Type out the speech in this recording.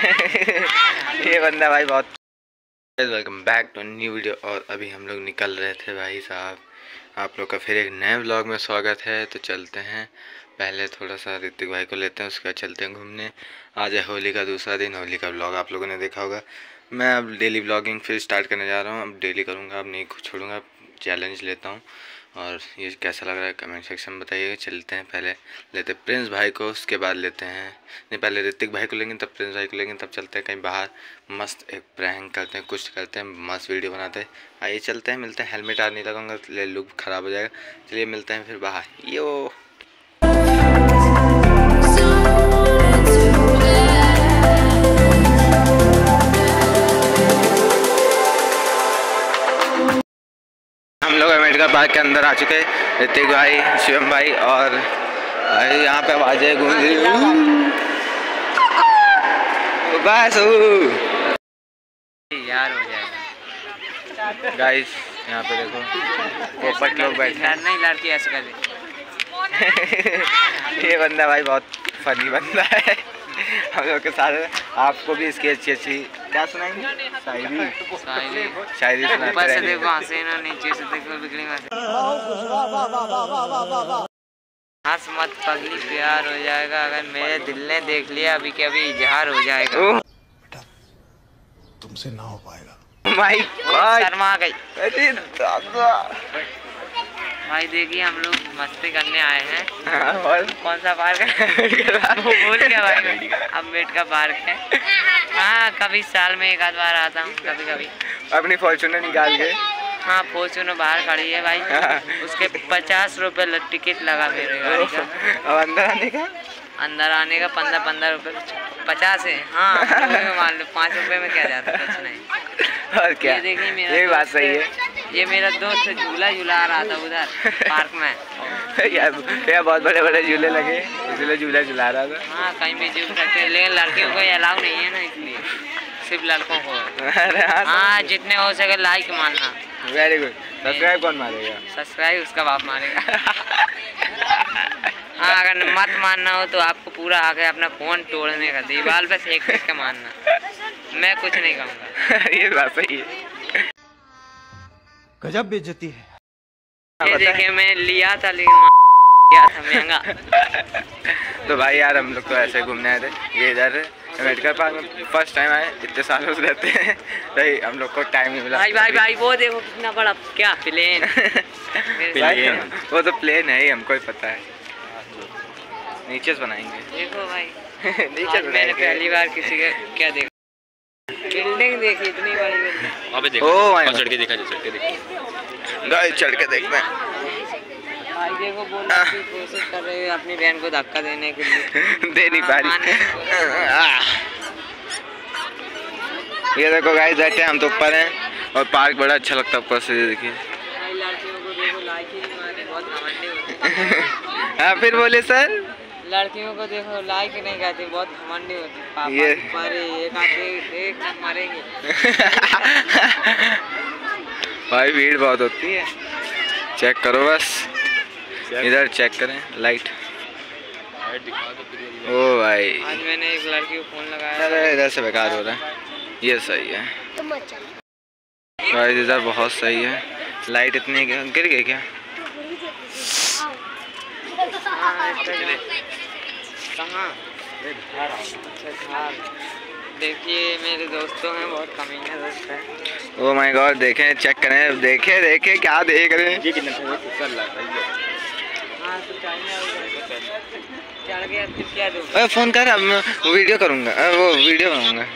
ये बंदा भाई बहुत welcome back to new video और अभी हम लोग निकल रहे थे भाई साहब। आप लोग का फिर एक नए व्लॉग में स्वागत है। तो चलते हैं। पहले थोड़ा सा ऋतिक भाई को लेते हैं, उसके बाद चलते हैं घूमने। आज है होली का दूसरा दिन, होली का व्लॉग आप लोगों ने देखा होगा। मैं अब डेली व्लॉगिंग फिर स्टार्ट करने जा रहा हूँ। अब डेली करूँगा, अब नहीं छोड़ूँगा। चैलेंज लेता हूँ। और ये कैसा लग रहा है कमेंट सेक्शन में बताइएगा। चलते हैं पहले, लेते हैं प्रिंस भाई को, उसके बाद लेते हैं। नहीं, पहले ऋतिक भाई को लेंगे, तब प्रिंस भाई को लेंगे, तब चलते हैं कहीं बाहर। मस्त एक प्रैंक करते हैं, कुछ करते हैं, मस्त वीडियो बनाते हैं। आइए चलते हैं, मिलते हैं, हेलमेट आ नहीं लगाऊँगा लुक ख़राब हो जाएगा। चलिए मिलते हैं फिर बाहर। यो! अंबेडकर पार्क के अंदर आ चुके ऋतिक भाई शिवम भाई और भाई यहाँ पे आवाज़ें गूंज रही बस यार हो जाएगा। गाइस यहाँ पे देखो पोपट लोग बैठे हैं। नहीं लड़की ऐसे कर ये बंदा भाई बहुत फनी बंदा है। हम लोग के साथ आपको भी इसकी अच्छी अच्छी क्या सुनाएँगे? शायरी। शायरी। शायरी ऊपर से देखो हंसे ना नीचे से देखो बिगड़ी में हंस मत पगली प्यार हो जाएगा अगर मेरे दिल ने देख लिया अभी के अभी इजहार हो जाएगा। ओह। तुमसे ना हो पाएगा। माय गॉड शर्मा गई। अरे दादा। भाई देखिए हम लोग मस्ती करने आए हैं। हाँ, और? कौन सा पार्क है? बोल क्या भाई अंबेडकर पार्क। है। हाँ कभी साल में एक आध बार आता हूँ कभी कभी अपनी फॉर्चूनर निकाल के। हाँ फॉर्चूनर बाहर खड़ी है भाई। हाँ। उसके पचास रुपए टिकट लगा मेरे गाड़ी का। अब अंदर आने का? अंदर आने का पंद्रह पंद्रह रुपए। पचास है। हाँ मान लो पाँच रुपए में क्या जाता कुछ नहीं। और क्या? देखिए मेरा ये बात सही है। ये मेरा दोस्त झूला झूला रहा था उधर पार्क में। यार यार बहुत बड़े बड़े झूले लगे। इसलिए झूला झूला रहा था। हाँ कहीं भी झूल सकते हैं लेकिन लड़कियों को अलाउ नहीं है ना इसलिए। सिर्फ़ लड़कों को। अरे हाँ हाँ जितने हो सके लाइक मारना। वेरी गुड सब्सक्राइब कौन मारेगा? सब्सक्राइब उसका बाप मारेगा। हाँ अगर मत मानना हो तो आपको पूरा आके अपना फ़ोन तोड़ने का दीवार पे फेंक के मारना। मैं कुछ नहीं कहूँगा। ये बात सही है। गजब बेइज्जती है। ये देखिए मैं लिया था लेकिन लिया था महँगा। तो भाई यार हम लोग तो ऐसे घूमने आए थे। ये इधर अंबेडकर पार्क में फ़र्स्ट टाइम आए इतने सालों से रहते हैं। भाई हम लोग को टाइम नहीं मिला। भाई भाई भाई वो देखो कितना बड़ा क्या प्लेन प्लेन वो तो प्लेन है ही हमको ही पता है। नीचे बनाएँगे। देखो भाई। नीचे मैंने पहली बार किसी का क्या देखा? बिल्डिंग देखी इतनी बड़ी बिल्डिंग अबे देखो ओ चढ़ के देखा जा गाइस चढ़ के देखते हैं। भाई देखो बोलने की कोशिश कर रहे हो अपनी बहन को धक्का देने के लिए। दे नहीं पा हाँ, रही ये देखो गाइस बैठे हम तो ऊपर हैं। और पार्क बड़ा अच्छा लगता है ऊपर से देखिए। ही हैं। हाँ फिर बोले सर। लड़कियों को देखो लाइक नहीं कहते बहुत घमंडी होती। पापा ये- पर एक एक मरेंगे। भाई भीड़ बहुत होती है। चेक करो बस। इधर चेक करें लाइट ओ भाई। आज मैंने एक लड़की को फ़ोन लगाया अरे इधर से बेकार हो रहा है। ये सही है। भाई इधर बहुत सही है। लाइट इतनी गिर गई क्या? हाँ। कहाँ? अच्छा, देखिए मेरे दोस्तों हैं बहुत कमीने दोस्त। हैं ओ माय गॉड देखें चेक करें। देखें देखें क्या देख रहे हैं? ये कितना लग है हाँ, तो क्या फ़ोन तो कर अब वीडियो करूँगा। वो वीडियो बनाऊँगा।